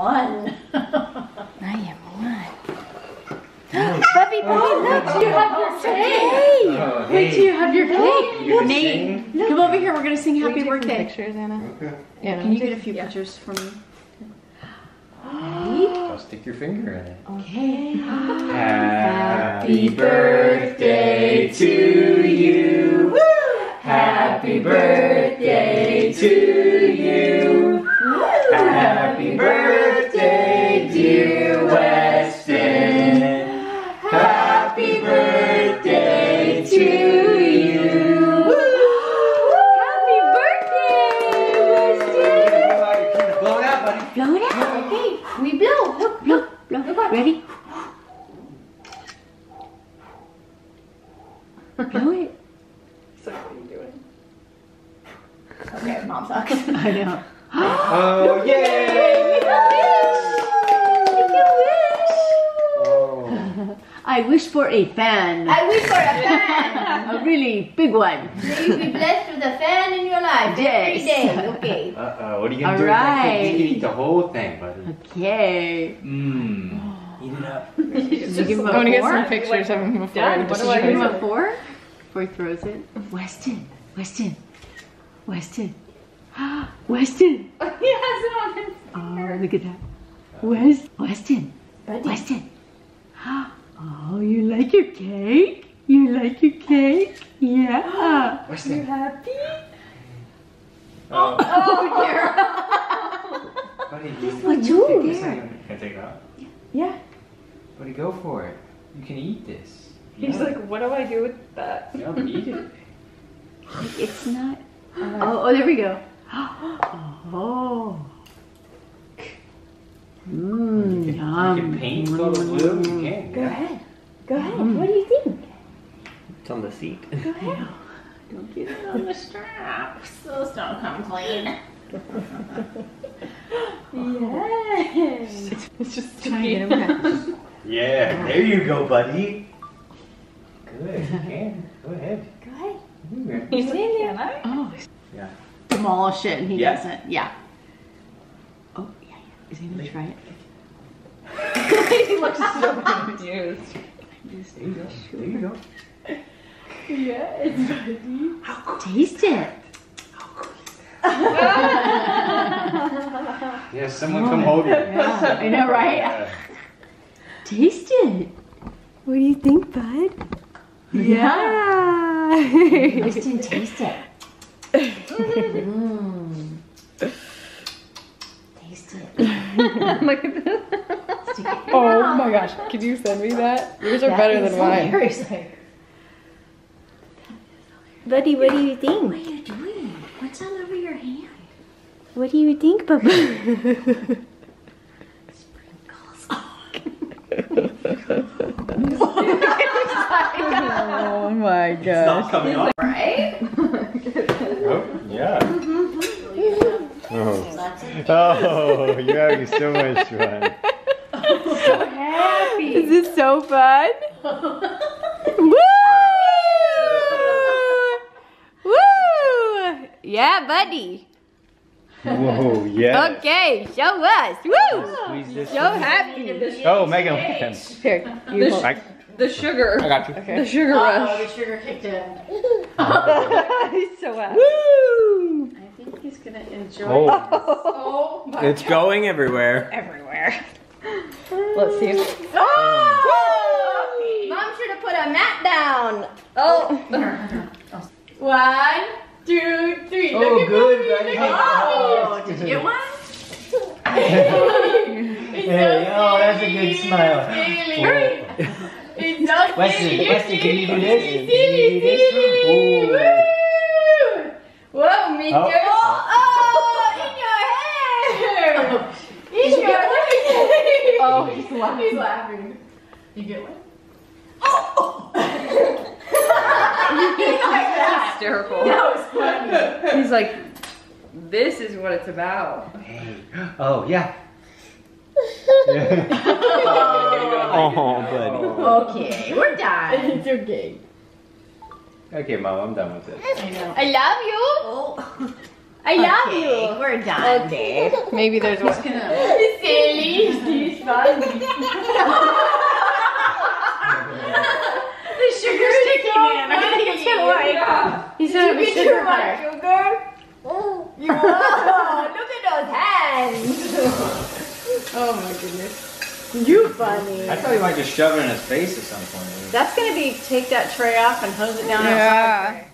one. I am one. Puppy, puppy, oh, look, oh, you have your oh, cake. Oh, Wait till you have your cake. You gonna Nate, sing? come over here. We're gonna sing happy Can you take birthday. Pictures, Anna. Okay. Yeah. Can you get a few pictures for me? I'll stick your finger in it. Okay. Happy birthday to you. Happy birthday to you. Westin. Happy birthday to you. Happy birthday, Westin. Blow it out, buddy. Blow it out. Okay. We blow. Look, blow. Ready? blow it. What are you doing? Okay, mom sucks. I know. Oh, yay! Oh. I wish for a fan. I wish for a fan. A really big one. May you be blessed with a fan in your life every Yes. day. Okay. Uh-oh, what are you gonna do with that cake? You can eat the whole thing, buddy. Okay. Mmm. Eat it up. Did you give him I a want to get some pictures of him before Dad, what just do I give him you. a four? Before he throws it. Westin. Westin. Westin. Westin. he has it on his Oh, look at that. Wes Westin. Westin. Oh, you like your cake? You like your cake? Yeah. What's that? happy? Oh, Oh, oh dear. buddy, you What you Can there? I take it out? Yeah. Buddy, go for it. You can eat this. He's Yeah. like, what do I do with that? Yeah, but eat it. It's not. Oh, oh, there we go. Oh. Mmm, You can, yum. you can paint color blue. You can. Go yeah. ahead. Go ahead. Mm. What do you think? It's on the seat. Go ahead. Don't get it on the strap. So don't come clean. yes. It's just trying to get him back. Yeah, there you go, buddy. Good. You can. Go ahead. Go ahead. Ooh, He's like, can I? Oh, Yeah. demolish it and he Yeah. doesn't. Yeah. Oh, yeah, yeah. Is he gonna try it? he looks so confused. There you go. There you go. Taste it. Yeah, someone come hold you. Yeah, I know, right? Yeah. Taste it. What do you think, bud? Yeah. Yeah. Westin, taste it. Mm. Taste it. Look at this. Stick it in your Oh mouth. my gosh, could you send me that? Yours are That better is than mine. hilarious. Buddy, what do you think? What are you doing? What's all over your hand? What do you think, Papa? Oh my gosh. Stop coming off. right? Oh, yeah. Oh. Lots of oh, you're having so much fun. So happy. This is this so fun? Woo! Woo! Yeah, buddy. Whoa, yeah. Okay, show us. Woo! So happy. Oh, Meagan. Meagan. Here, you hold. I, The sugar. I got you. Okay. The sugar rush. Oh, rush. the sugar kicked in. He's so happy. Woo! I think he's gonna enjoy Oh, Oh my It's going everywhere. everywhere. Let's see. Oh! Mom should have put a mat down. Oh. One, two, three. Oh, look oh at good, mommy. buddy. Oh, did you get one? Hey, oh, that's a good smile. Silly. Oh. It's so Wesley, silly. Wesley, can you do this? Can you do this? silly. Ooh. Woo! Whoa, Mister. Oh. Oh, in your hair. In your hair. Oh, he's laughing. He's laughing. You get one? Oh, Hysterical. That was funny. He's like, this is what it's about. Hey. Oh, yeah. Oh, oh buddy. Okay, we're done. It's okay. Okay, Mom, I'm done with it. I know. I love you. Oh. I love okay, you. we're done. Okay. Maybe there's one. He's gonna. Silly. funny. The sugar's kicking in. I think it's gonna like. He's gonna have a Give sugar too much high. sugar. You oh, look at those hands. Oh my goodness. You funny. I thought you might just shove it in his face at some point. That's gonna be take that tray off and hose it down Yeah.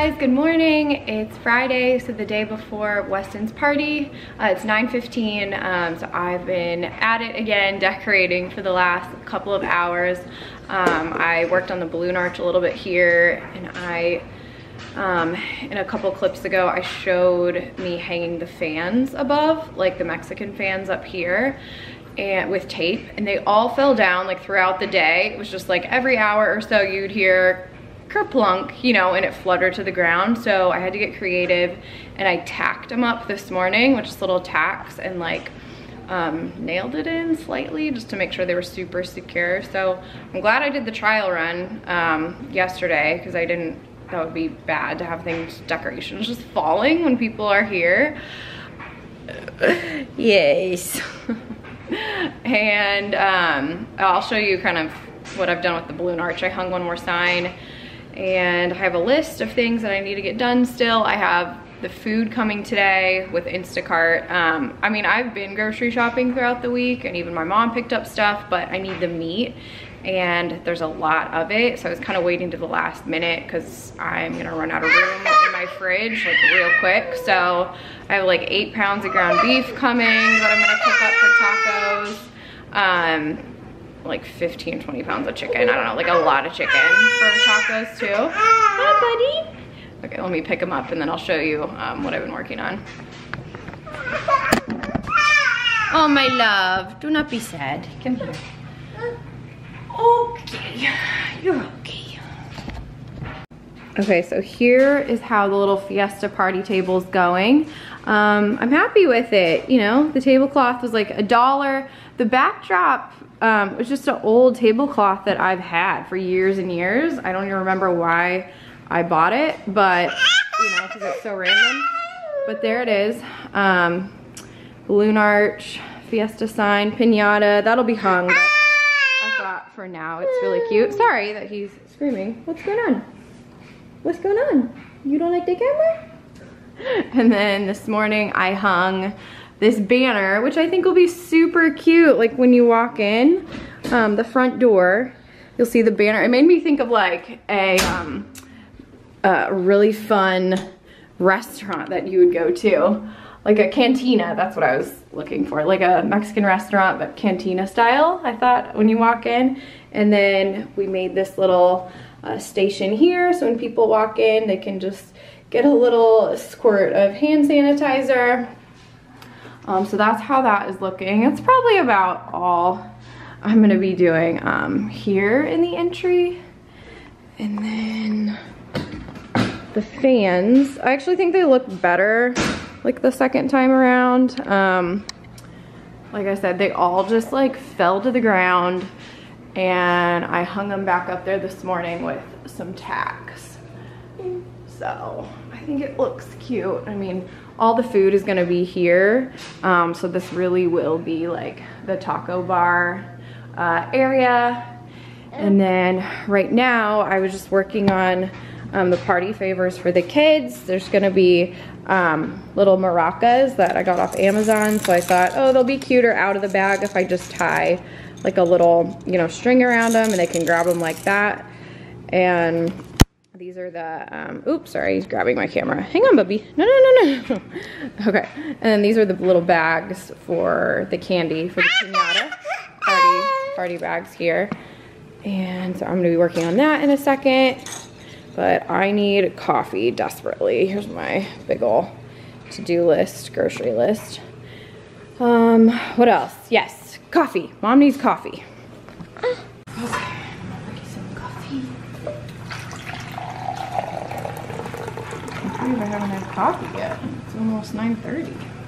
Guys, good morning. It's Friday, so the day before Westin's party. Uh, it's 9.15, um, so I've been at it again, decorating for the last couple of hours. Um, I worked on the balloon arch a little bit here, and I, um, in a couple clips ago, I showed me hanging the fans above, like the Mexican fans up here and with tape and they all fell down like throughout the day. It was just like every hour or so you'd hear kerplunk, you know, and it fluttered to the ground. So I had to get creative and I tacked them up this morning with just little tacks and like um, nailed it in slightly just to make sure they were super secure. So I'm glad I did the trial run um, yesterday because I didn't, that would be bad to have things, decorations just falling when people are here. yes. and um, I'll show you kind of what I've done with the balloon arch. I hung one more sign and I have a list of things that I need to get done still. I have the food coming today with Instacart. Um, I mean, I've been grocery shopping throughout the week and even my mom picked up stuff, but I need the meat and there's a lot of it. So I was kind of waiting to the last minute because I'm gonna run out of room in my fridge like real quick. So I have like eight pounds of ground beef coming that I'm gonna cook up for tacos. Um, like 15, 20 pounds of chicken. I don't know, like a lot of chicken for tacos too. Hi, buddy. Okay, let me pick them up and then I'll show you um, what I've been working on. Oh, my love, do not be sad. Come here. Okay, you're okay. Okay, so here is how the little fiesta party table's going. Um, I'm happy with it. You know, the tablecloth was like a dollar. The backdrop um, was just an old tablecloth that I've had for years and years. I don't even remember why I bought it, but you know, because it's so random. But there it is. Um, balloon arch, fiesta sign, pinata. That'll be hung. I thought for now it's really cute. Sorry that he's screaming. What's going on? What's going on? You don't like the camera? And then this morning I hung this banner, which I think will be super cute. Like when you walk in, um, the front door, you'll see the banner. It made me think of like a, um, a really fun restaurant that you would go to. Like a cantina, that's what I was looking for. Like a Mexican restaurant, but cantina style, I thought, when you walk in. And then we made this little uh, station here, so when people walk in, they can just get a little squirt of hand sanitizer. Um, so that's how that is looking. It's probably about all I'm gonna be doing um, here in the entry. And then the fans, I actually think they look better like the second time around. Um, like I said, they all just like fell to the ground and I hung them back up there this morning with some tacks. So I think it looks cute. I mean, all the food is gonna be here. Um, so this really will be like the taco bar uh, area. And then right now I was just working on um, the party favors for the kids. There's gonna be um, little maracas that I got off Amazon. So I thought, oh, they'll be cuter out of the bag if I just tie like a little, you know, string around them and they can grab them like that. And these are the, um, oops, sorry, he's grabbing my camera. Hang on, Bubby. No, no, no, no. okay. And then these are the little bags for the candy for the pinata party, party bags here. And so I'm gonna be working on that in a second. But I need coffee desperately. Here's my big ol' to-do list, grocery list. Um, what else? Yes, coffee. Mom needs coffee. Okay, I'm gonna make some coffee. I haven't had coffee yet. It's almost 9.30.